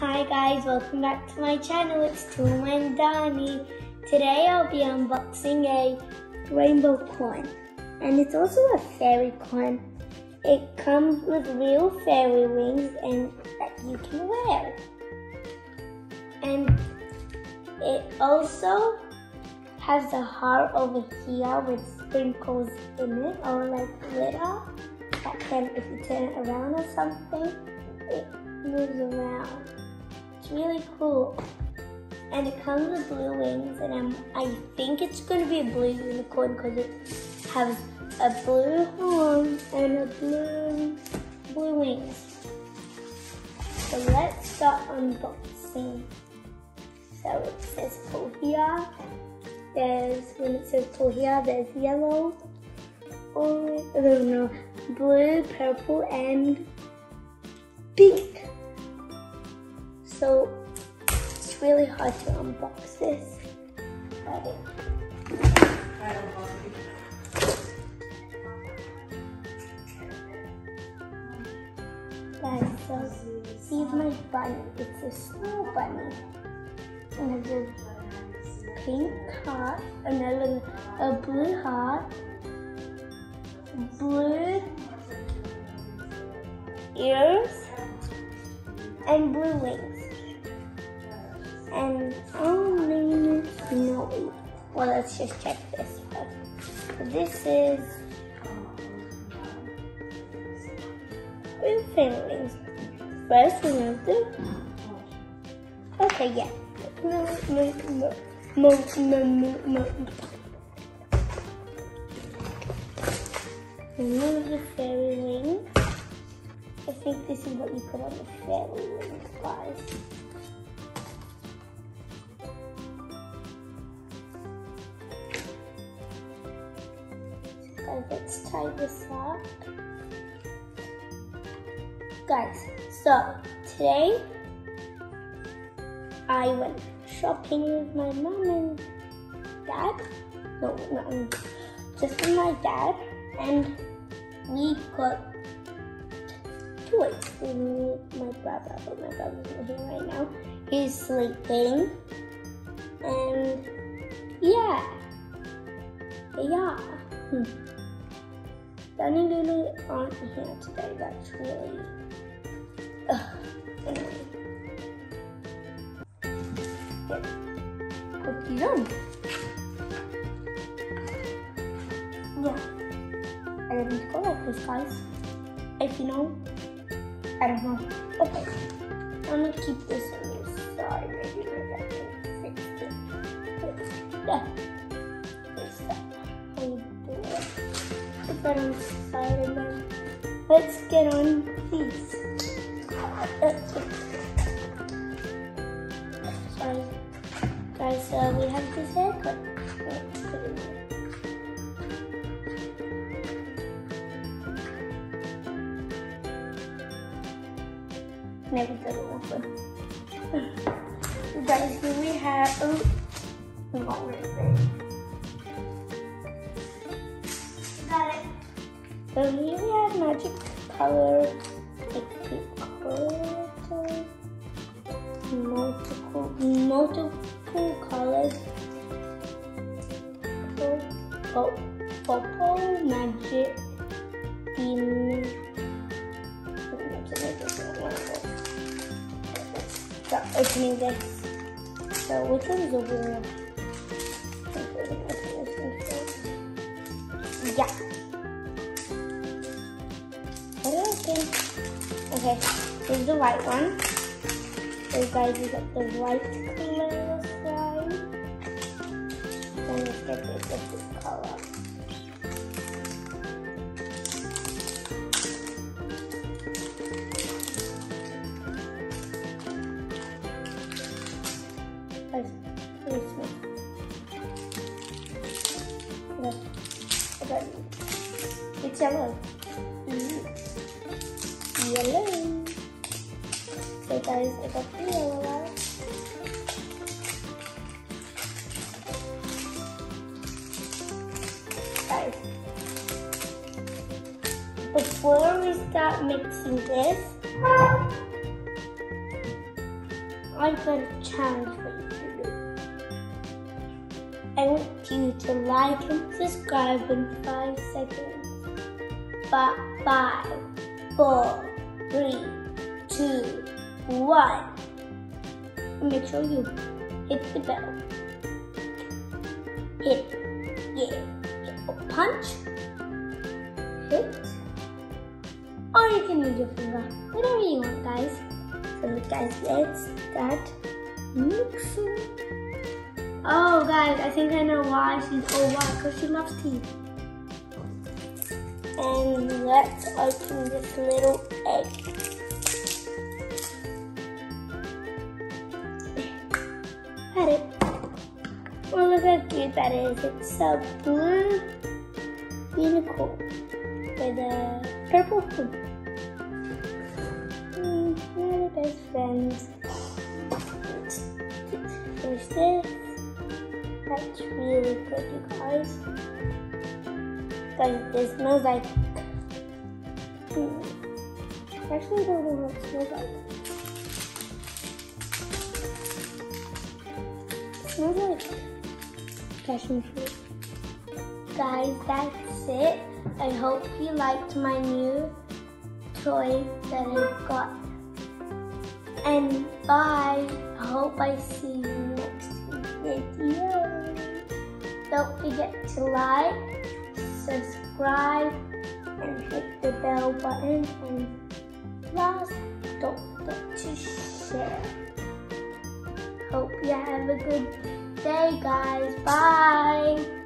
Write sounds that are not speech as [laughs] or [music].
Hi guys, welcome back to my channel. It's Tooma and Dani. Today I'll be unboxing a rainbow coin. And it's also a fairy coin. It comes with real fairy wings and that you can wear. And it also has a heart over here with sprinkles in it or like glitter. That can, if you turn it around or something, it moves around. It's really cool. And it comes with blue wings and I'm, I think it's going to be a blue unicorn because it has a blue horn and a blue, blue wings. So let's start unboxing. So it says pull here. There's, when it says pull here, there's yellow, orange, I don't know, oh blue, purple, and pink. So it's really hard to unbox this. Guys, so see my bunny. It's a small bunny. And there's a pink heart, another a blue heart, blue ears, and blue wings. And it Snowy. Well, let's just check this first. This is um, with wings. First, we have the. Okay, yeah. No, no, no, no, no, no, no. Remove the fairy wings. Think this is what you put on the fairy wings, guys. let's tie this up. Guys, so today I went shopping with my mom and dad. No, no, just with my dad, and we got toys. We meet my brother, but my brother's not here right now. He's sleeping, and yeah, yeah. Hmm. Danny Lulu aren't here today. That's really ugh, annoying. Cookie done. Yeah. I didn't go like this, guys. If you know, I don't know. Okay. I'm gonna keep this on the side. Maybe I can fix it. Yeah. Fix that. Put that on the side and then let's get on these. Never done it before. [laughs] Guys, here we have. Oh, I'm not. Got it. So here we have magic color, color, multiple, multiple colors. Purple, purple magic in. Start opening this. So which one is the winner? Yeah. Okay. Okay. Here's the white one. So guys, we got the white color side. And let's get this It's yellow. Mm. Yellow. So guys, I got the yellow out. Guys, before we start mixing this, I'm going to challenge I want you to like and subscribe in five seconds. Five, four, three, two, one. Make sure you hit the bell. Hit, yeah, punch, hit, or you can use your finger, whatever you want, guys. So guys, let's start mixing. Oh, guys, I think I know why she's oh why, because she loves tea. And let's open this little egg. Had it. Oh, look how cute that is. It's a blue unicorn with a purple hood. We're the best friends. There's this. That's really good, you guys. Guys, this smells like. Hmm. Actually, don't know what it smells like. smells like passion fruit. Guys, that's it. I hope you liked my new toy that I got. And bye. I hope I see you video. Don't forget to like, subscribe, and hit the bell button. And last, don't forget to share. Hope you have a good day, guys. Bye.